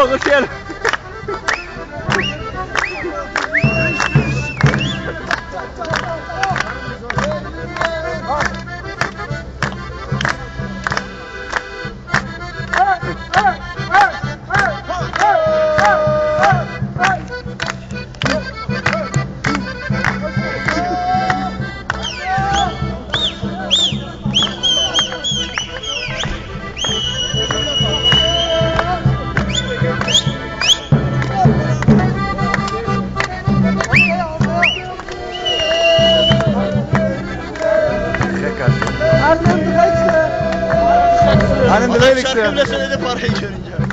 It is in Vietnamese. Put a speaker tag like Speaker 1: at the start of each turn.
Speaker 1: Oo, kırk Hani
Speaker 2: Adam şarkı bile söyledi parayı görünce.